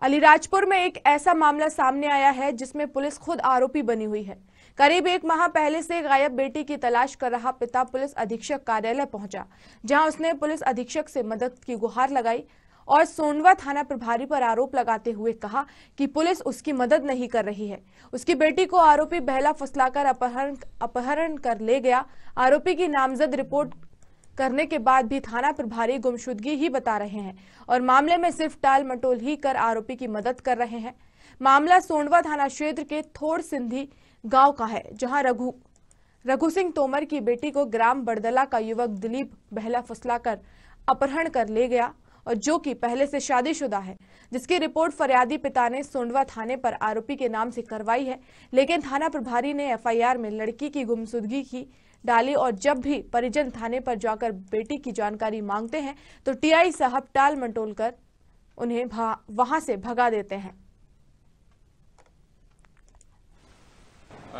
अलीराजपुर में एक ऐसा मामला सामने आया है जिसमें पुलिस खुद आरोपी बनी हुई है। करीब एक माह पहले से गायब बेटी की तलाश कर रहा पिता पुलिस अधीक्षक कार्यालय पहुँचा, जहाँ उसने पुलिस अधीक्षक से मदद की गुहार लगाई और सोनवा थाना प्रभारी पर आरोप लगाते हुए कहा कि पुलिस उसकी मदद नहीं कर रही है। उसकी बेटी को आरोपी बहला फुसलाकर अपहरण अपहरण कर ले गया। आरोपी की नामजद रिपोर्ट करने के बाद भी थाना प्रभारी गुमशुदगी ही बता रहे हैं और मामले में सिर्फ़ टाल मटोल ही कर आरोपी की मदद कर रहे हैं। मामला सोंडवा थाना क्षेत्र के थोड़ सिंधी गाँव का है, जहाँ रघु रघु सिंह तोमर की बेटी को ग्राम बड़दला का युवक दिलीप बहला फुसलाकर अपहरण कर ले गया और जो कि पहले से शादीशुदा है, जिसकी रिपोर्ट फरियादी पिता ने सोंडवा थाने पर आरोपी के नाम से करवाई है। लेकिन थाना प्रभारी ने एफआईआर में लड़की की गुमशुदगी की डाली और जब भी परिजन थाने पर जाकर बेटी की जानकारी मांगते हैं तो टीआई साहब टाल मटोल कर उन्हें वहाँ से भगा देते हैं।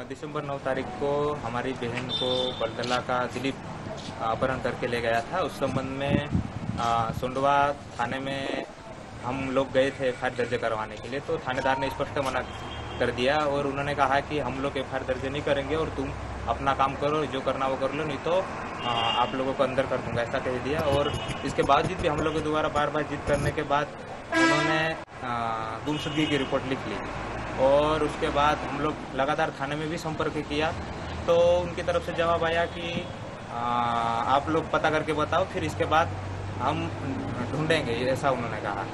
दिसंबर 9 तारीख को हमारी बहन को बलदला का दिलीप अपहरण करके ले गया था। उस संबंध में सोंडवा थाने में हम लोग गए थे एफ़ दर्ज करवाने के लिए तो थानेदार ने स्पष्ट मना कर दिया और उन्होंने कहा कि हम लोग एफआईआर दर्ज नहीं करेंगे और तुम अपना काम करो, जो करना वो कर लो, नहीं तो आप लोगों को अंदर कर दूँगा, ऐसा कह दिया। और इसके बावजूद भी हम लोग दोबारा बार बार जीत करने के बाद उन्होंने गुमशुदगी की रिपोर्ट लिख ली। और उसके बाद हम लोग लगातार थाने में भी संपर्क किया। तो उनकी तरफ़ से जवाब आया कि आप लोग पता करके बताओ, फिर इसके बाद हम ढूंढेंगे, ऐसा उन्होंने कहा।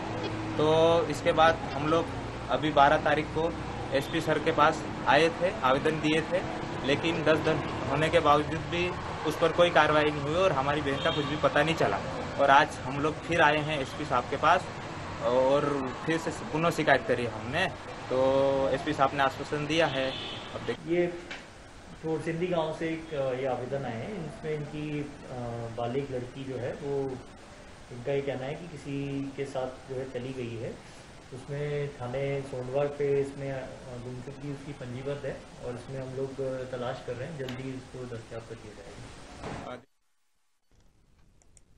तो इसके बाद हम लोग अभी 12 तारीख को एसपी सर के पास आए थे, आवेदन दिए थे। लेकिन दस दिन होने के बावजूद भी उस पर कोई कार्रवाई नहीं हुई और हमारी बहन का कुछ भी पता नहीं चला। और आज हम लोग फिर आए हैं एसपी साहब के पास और फिर से पुनः शिकायत करी हमने। तो एसपी साहब ने आश्वासन दिया है। अब देखिए सिंधी गाँव से एक ये आवेदन आए हैं। इसमें इनकी बालिग लड़की जो है वो, इनका ये कहना है कि किसी के साथ जो है चली गई है। उसमें थाने सोनवार पे इसमें गुमशुदगी उसकी पंजीबद्ध है और इसमें हम लोग तलाश कर रहे हैं। जल्दी इसको दस्तियाब कर दिया जाएगा।